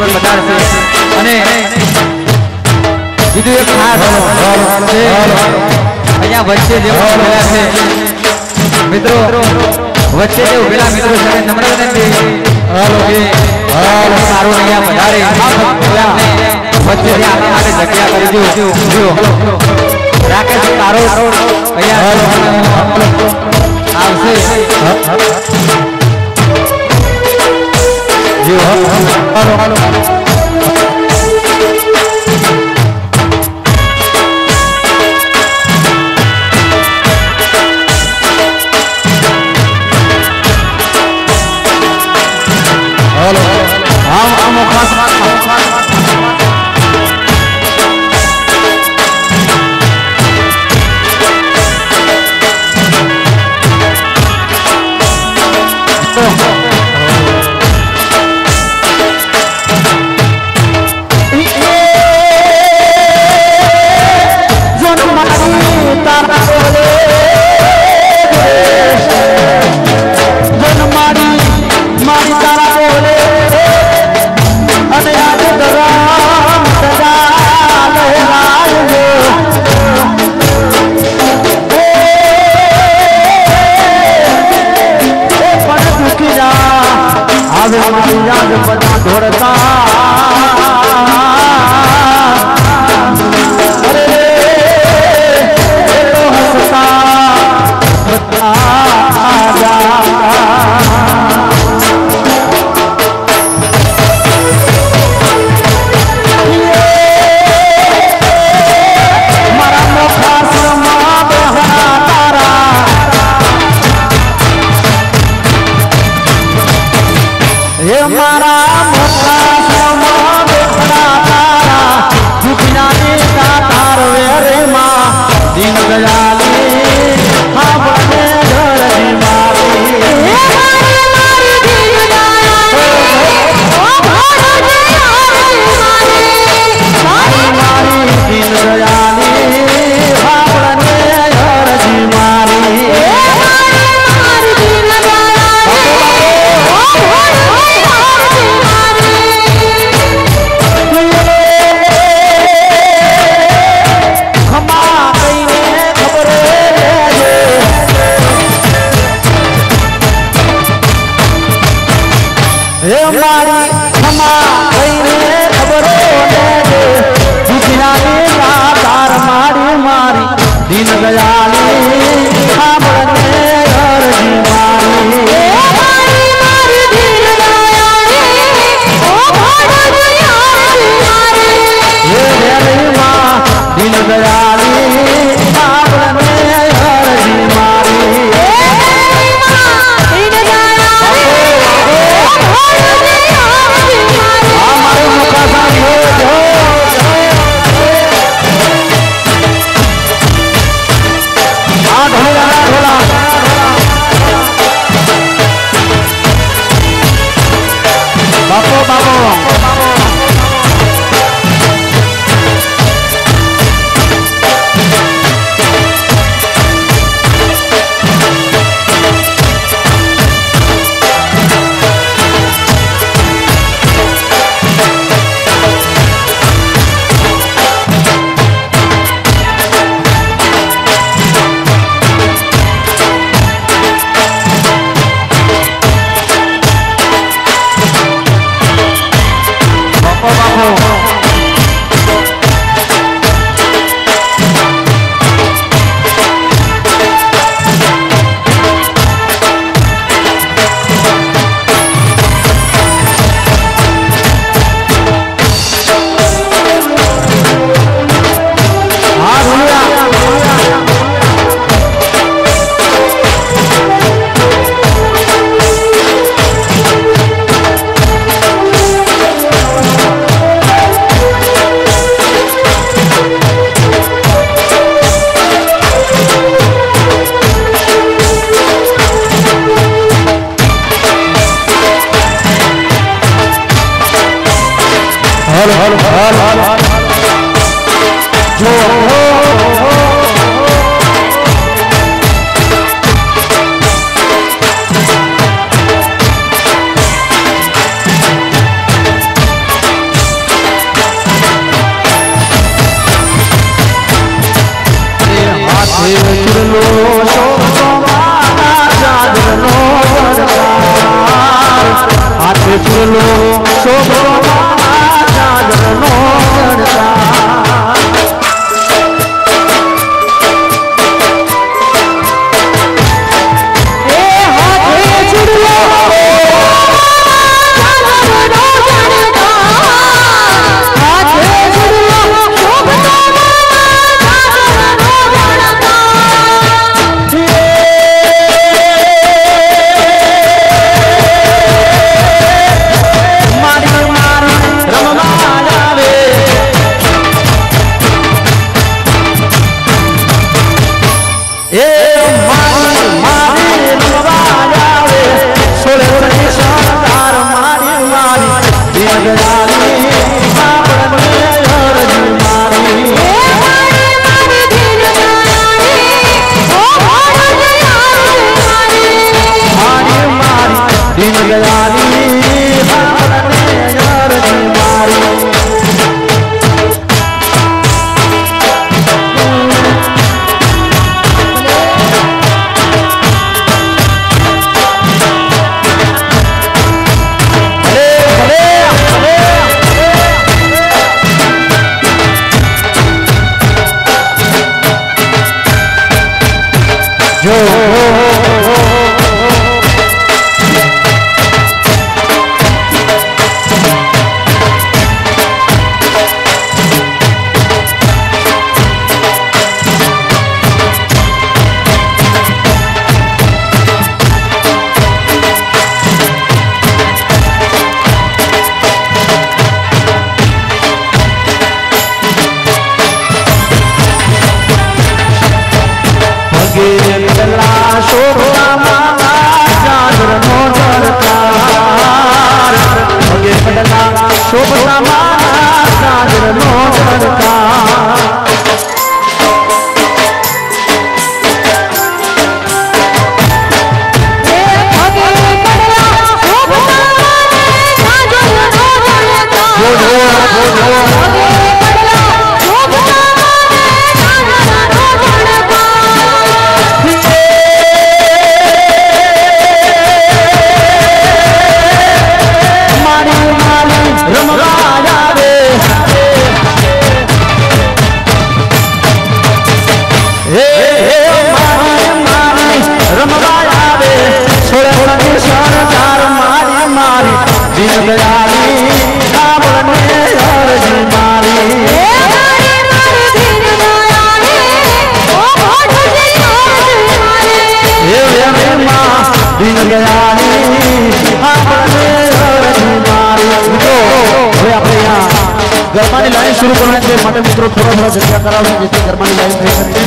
જીવન બતાડશે અને બીજું એક ખાસ અહીંયા વચ્ચે જે ઉભેલા છે. મિત્રો વચ્ચે જે ઉભેલા મિત્રો છે નમ્ર વિનંતી સારું અહીંયા વધારે. વચ્ચે આપણા માટે જગ્યા કરી દો જો રાકેશ તારો અહીંયા આવશે. હાલો હાલો. હર હર હર ગરબાની લાઈન શરૂ કરવાની છે માટે મિત્રો થોડા થોડા જગ્યા કરાવશે જેથી ગરબાની લાઈન થઈ શકે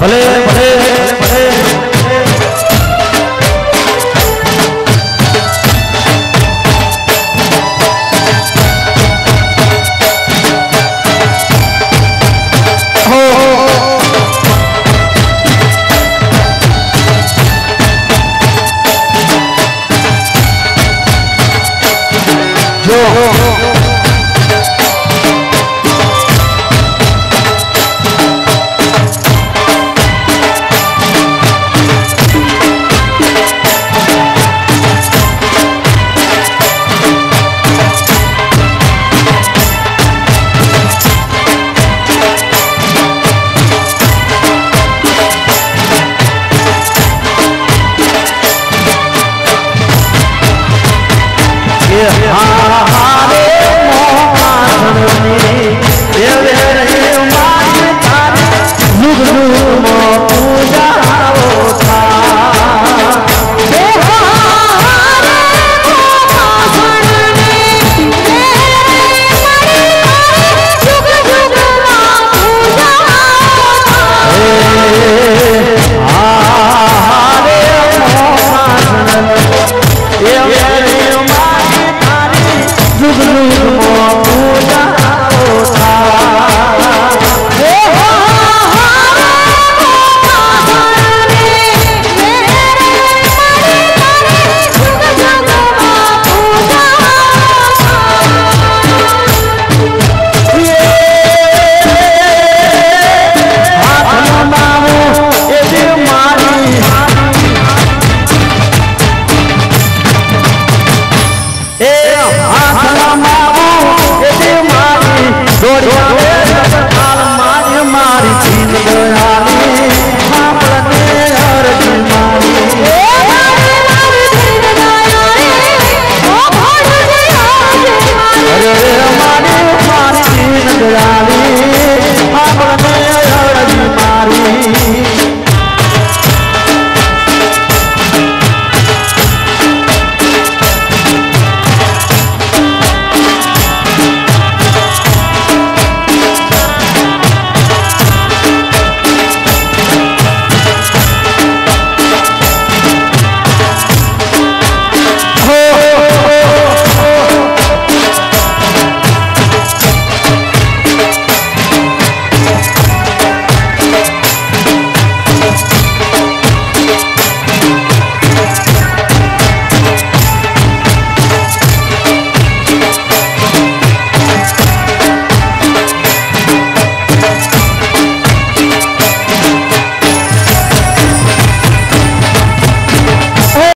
ભલે Hadi.